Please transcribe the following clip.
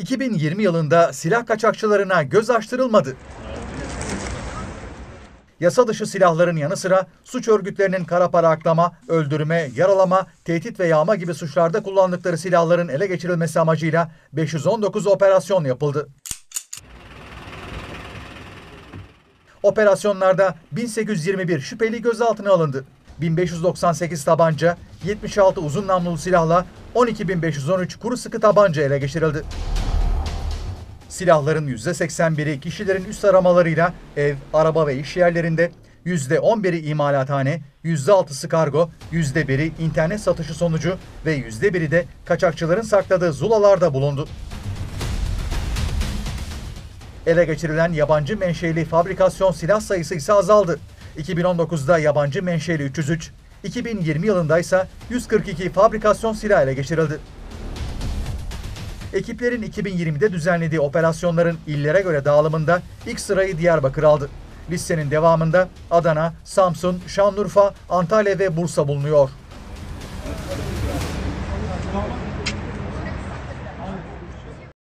2020 yılında silah kaçakçılarına göz açtırılmadı. Yasa dışı silahların yanı sıra suç örgütlerinin kara para aklama, öldürme, yaralama, tehdit ve yağma gibi suçlarda kullandıkları silahların ele geçirilmesi amacıyla 519 operasyon yapıldı. Operasyonlarda 1821 şüpheli gözaltına alındı. 1598 tabanca, 76 uzun namlulu silahla 12513 kuru sıkı tabanca ele geçirildi. Silahların %81'i kişilerin üst aramalarıyla ev, araba ve iş yerlerinde, %11'i imalathane, %6'sı kargo, %1'i internet satışı sonucu ve %1'i de kaçakçıların sakladığı zulalarda bulundu. Ele geçirilen yabancı menşeli fabrikasyon silah sayısı ise azaldı. 2019'da yabancı menşeli 303, 2020 yılında ise 142 fabrikasyon silah ele geçirildi. Ekiplerin 2020'de düzenlediği operasyonların illere göre dağılımında ilk sırayı Diyarbakır aldı. Listenin devamında Adana, Samsun, Şanlıurfa, Antalya ve Bursa bulunuyor.